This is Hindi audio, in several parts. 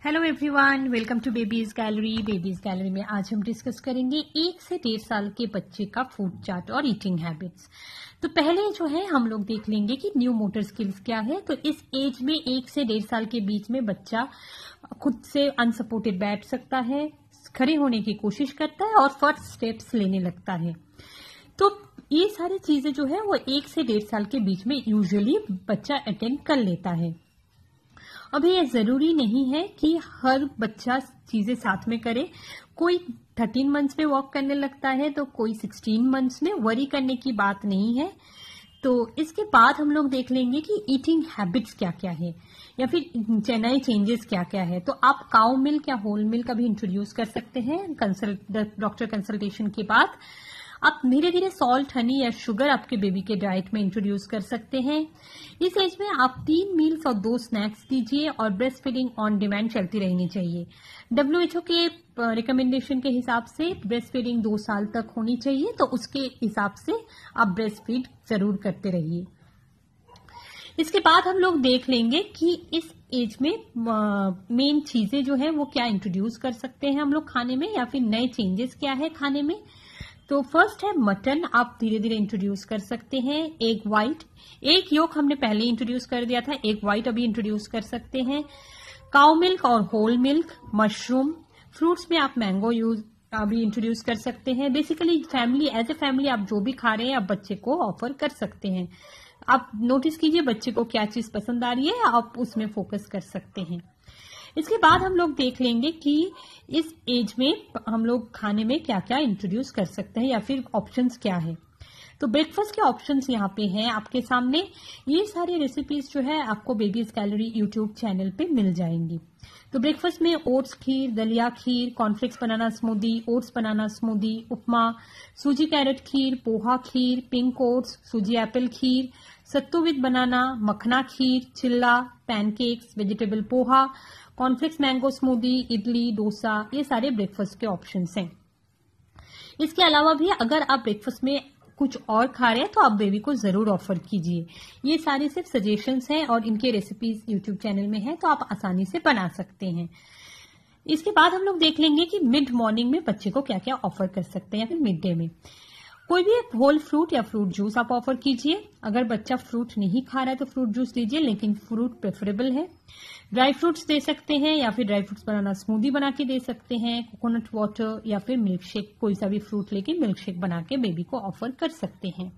Hello everyone welcome to Babies Gallery Babies Gallery में आज हम डिस्कस करेंगे एक से डेढ़ साल के बच्चे का फ़ूड चार्ट और ईटिंग हैबिट्स तो पहले जो है, हम लोग देख लेंगे कि न्यू मोटर स्किल्स क्या है। तो इस एज में एक से डेढ़ साल के बीच में बच्चा खुद से अनसपोर्टेड बैठ सकता है, खड़े होने की कोशिश करता है और फ़र्स्ट स्टेप्स लेने लगता है। तो ये सारी चीज़ें जो है, वो एक से डेढ़ साल के बीच में यूजुअली बच्चा अटेंड कर लेता है। अभी ये ज़रूरी नहीं है कि हर बच्चा चीज़ें साथ में करे। कोई थर्टीन मंथ्स में वॉक करने लगता है तो कोई सिक्सटीन मंथ्स में वरी करने की बात नहीं है। तो इसके बाद हम लोग देख लेंगे कि ईटिंग हैबिट्स क्या क्या है, या फिर चेनाई चेंजेस क्या क्या है। तो आप काउ मिल्क या होल मिल्क अभी इंट्रोड्यूस कर सकते हैं? कंसल्ट डॉक्टर कंसल्टेशन के बाद। आप धीरे धीरे सॉल्ट हनी या शुगर आपके बेबी के डाइट में इंट्रोड्यूस कर सकते हैं। इस एज में आप तीन मील्स और दो स्नैक्स दीजिए और ब्रेस्ट फीडिंग ऑन डिमांड चलती रहनी चाहिए। डब्ल्यूएचओ के रिकमेंडेशन के हिसाब से ब्रेस्ट फीडिंग दो साल तक होनी चाहिए तो उसके हिसाब से आप ब्रेस्ट फ़ीड ज़रूर करते रहिए। इसके बाद हम लोग देख लेंगे कि इस एज में मेन चीज़ें जो है वो क्या इंट्रोड्यूस कर सकते हैं हम लोग खाने में या फिर नए चेंजेस क्या है खाने में। तो फ़र्स्ट है मटन, आप धीरे धीरे इंट्रोड्यूस कर सकते हैं, एक व्हाइट एक योग हमने पहले इंट्रोड्यूस कर दिया था, एक व्हाइट अभी इंट्रोड्यूस कर सकते हैं। काउ मिल्क और होल मिल्क मशरूम फ्रूट्स में आप मैंगो यूज़ अभी इंट्रोड्यूस कर सकते हैं। Basically family as a family आप जो भी खा रहे हैं, आप बच्चे को ऑफ़र कर सकते हैं। आप नोटिस कीजिए बच्चे को क्या चीज़ पसंद आ रही है, आप उसमें फोकस कर सकते हैं। इसके बाद हम लोग देख लेंगे कि इस एज में हम लोग खाने में क्या क्या इंट्रोड्यूस कर सकते हैं या फिर ऑप्शंस क्या है। तो ब्रेकफास्ट के ऑप्शंस यहाँ पे हैं आपके सामने। ये सारी रेसिपीज़ जो है आपको बेबीज कैलोरी यूट्यूब चैनल पे मिल जाएँगी। तो ब्रेकफास्ट में ओट्स खीर, दलिया खीर cornflakes banana smoothie oats banana smoothie upma, सूजी कैरेट खीर, पोहा खीर पिंक ओट्स सूजी apple kheer, sattu with banana मखना खीर, चिल्ला pancakes vegetable poha cornflakes mango smoothie idli dosa ये सारे ब्रेकफास्ट के ऑप्शन हैं। इसके अलावा भी अगर आप ब्रेकफास्ट में कुछ और खा रहे हैं तो आप बेबी को ज़रूर ऑफ़र कीजिए। ये सारे सिर्फ़ सजेशंस हैं और इनके रेसिपीज़ यूट्यूब चैनल में है तो आप आसानी से बना सकते हैं। इसके बाद हम लोग देख लेंगे कि मिड मॉर्निंग में बच्चे को क्या क्या ऑफ़र कर सकते हैं या फिर मिड डे में। कोई भी एक होल फ्रूट या फ्रूट जूस आप ऑफ़र कीजिए। अगर बच्चा फ्रूट नहीं खा रहा है तो फ्रूट जूस लीजिए, लेकिन फ्रूट प्रेफरेबल है। ड्राई फ्रूट्स दे सकते हैं या फिर ड्राई फ्रूट्स बनाना स्मूदी बना के दे सकते हैं कोकोनट वाटर या फिर मिल्क शेक कोई सा भी फ्रूट लेके मिल्क शेक बना के बेबी को ऑफ़र कर सकते हैं।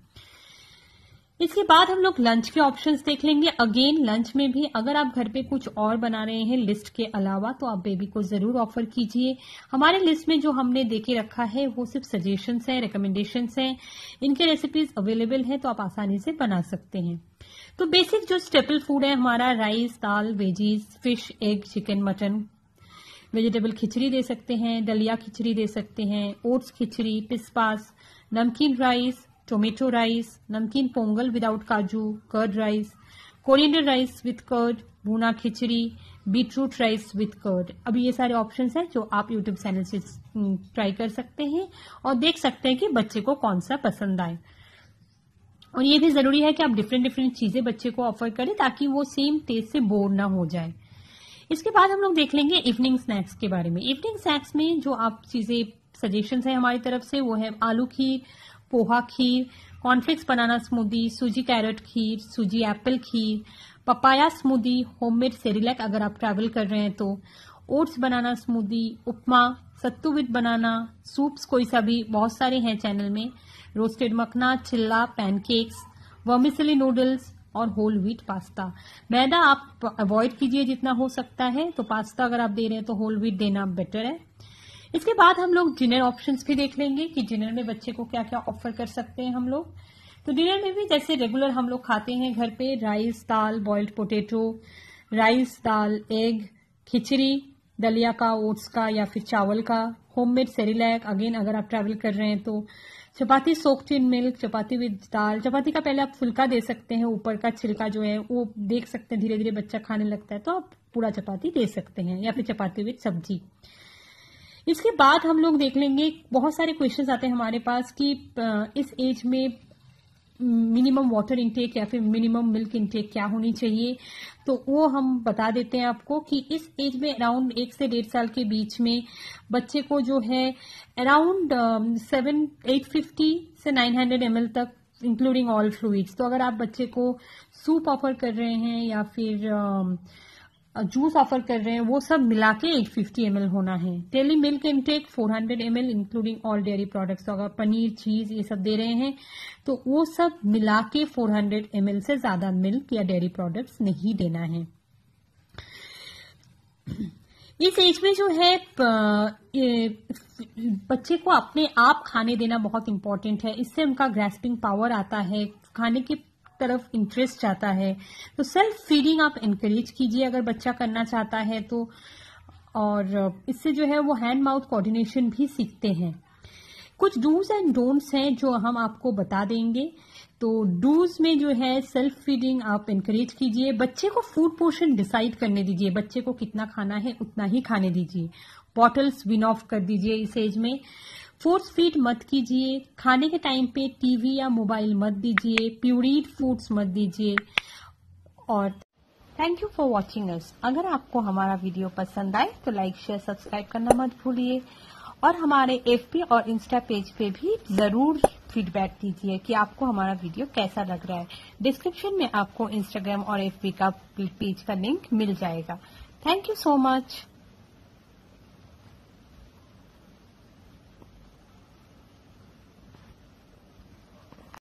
इसके बाद हम लोग लंच के ऑप्शंस देख लेंगे। अगेन लंच में भी अगर आप घर पे कुछ और बना रहे हैं लिस्ट के अलावा तो आप बेबी को ज़रूर ऑफ़र कीजिए। हमारे लिस्ट में जो हमने देखे रखा है, वो सिर्फ़ सजेशंस है रिकमेंडेशन है। इनके रेसिपीज़ अवेलेबल है तो आप आसानी से बना सकते हैं। तो बेसिक जो स्टेपल फ़ूड है हमारा राइस दाल veggies fish egg chicken mutton vegetable खिचड़ी दे सकते हैं, दलिया खिचड़ी दे सकते हैं ओट्स खिचड़ी पिस्पास नमकीन राइस टोमेटो राइस नमकीन पोंगल विदाउट काजू curd rice coriander rice with curd Bhuna khichdi beetroot rice with curd अभी ये सारे ऑप्शंस हैं जो आप यूट्यूब चैनल से ट्राई कर सकते हैं और देख सकते हैं कि बच्चे को कौन सा पसंद आए। और ये भी ज़रूरी है कि आप डिफरेंट डिफरेंट चीज़ें बच्चे को ऑफ़र करें ताकि वो सेम टेस्ट से बोर ना हो जाए। इसके बाद हम लोग देख लेंगे इवनिंग स्नैक्स के बारे में। इवनिंग स्नैक्स में जो आप चीज़ें सजेशन है हमारी तरफ़ से, वो है आलू खीर पोहा खीर कॉर्नफ्लेक्स बनाना स्मूदी सूजी कैरेट खीर सूजी एप्पल खीर पपाया स्मूदी होममेड सेरिलैक अगर आप ट्रैवल कर रहे हैं तो oats banana smoothie upma, sattu with banana soups कोई सा भी बहुत सारे हैं चैनल में roasted makhana chilla pancakes vermicelli noodles और होल व्हीट पास्ता मैदा आप अवॉइड कीजिए जितना हो सकता है तो पास्ता अगर आप दे रहे हैं तो होल व्हीट देना बेटर है। इसके बाद हम लोग डिनर ऑप्शंस भी देख लेंगे कि डिनर में बच्चे को क्या क्या ऑफ़र कर सकते हैं हम लोग। तो डिनर में भी जैसे रेगुलर हम लोग खाते हैं घर पे राइस दाल बॉइल्ड पोटेटो राइस दाल एग खिचड़ी, दलिया का ओट्स का या फिर चावल का होममेड सेरिलैक अगेन अगर आप ट्रैवल कर रहे हैं तो chapati soaked in milk chapati with dal. चपाती का पहले आप फुल्का दे सकते हैं, ऊपर का छिलका जो है, वो देख सकते हैं धीरे धीरे बच्चा खाने लगता है तो आप पूरा चपाती दे सकते हैं या फिर चपाती विद सब्ज़ी। इसके बाद हम लोग देख लेंगे बहुत सारे क्वेश्चंस आते हैं हमारे पास कि इस एज में मिनिमम वाटर इनटेक या फिर मिनिमम मिल्क इनटेक क्या होनी चाहिए? तो वो हम बता देते हैं आपको कि इस एज में अराउंड एक से डेढ़ साल के बीच में बच्चे को जो है अराउंड सेवन एट फिफ्टी से नाइन हंड्रेड एम तक इंक्लूडिंग ऑल फ्लूड्स तो अगर आप बच्चे को सूप ऑफ़र कर रहे हैं या फिर uh, जूस ऑफ़र कर रहे हैं, वो सब मिला के एट फिफ्टी एम होना है। Daily milk intake four hundred M including all dairy products तो अगर पनीर चीज़ ये सब दे रहे हैं तो वो सब मिला के फोर हंड्रेड एम से ज़्यादा मिल्क या डेयरी प्रोडक्ट्स नहीं देना है। इस एज में जो है बच्चे को अपने आप खाने देना बहुत इंपॉर्टेंट है। इससे उनका ग्रेस्पिंग पावर आता है। खाने के तरफ़ इंटरेस्ट आता है। तो सेल्फ फीडिंग आप इनकरेज कीजिए, अगर बच्चा करना चाहता है तो। और इससे जो है वो हैंड माउथ कोऑर्डिनेशन भी सीखते हैं। कुछ डूज एंड डोंट्स हैं जो हम आपको बता देंगे। तो डूज में जो है सेल्फ फीडिंग आप इनकरेज कीजिए। बच्चे को फ़ूड पोर्शन डिसाइड करने दीजिए। बच्चे को कितना खाना है उतना ही खाने दीजिए। बॉटल्स विन ऑफ़ कर दीजिए इस एज में। फोर्स फ़ीड मत कीजिए। खाने के टाइम पे टीवी या मोबाइल मत दीजिए। प्यूरीड फूड्स मत दीजिए। और thank you for watching us अगर आपको हमारा वीडियो पसंद आए तो लाइक शेयर सब्सक्राइब करना मत भूलिए। और हमारे एफपी और इंस्टा पेज पे भी ज़रूर फीडबैक दीजिए कि आपको हमारा वीडियो कैसा लग रहा है। डिस्क्रिप्शन में आपको इंस्टाग्राम और एफपी का पेज का लिंक मिल जाएगा। Thank you so much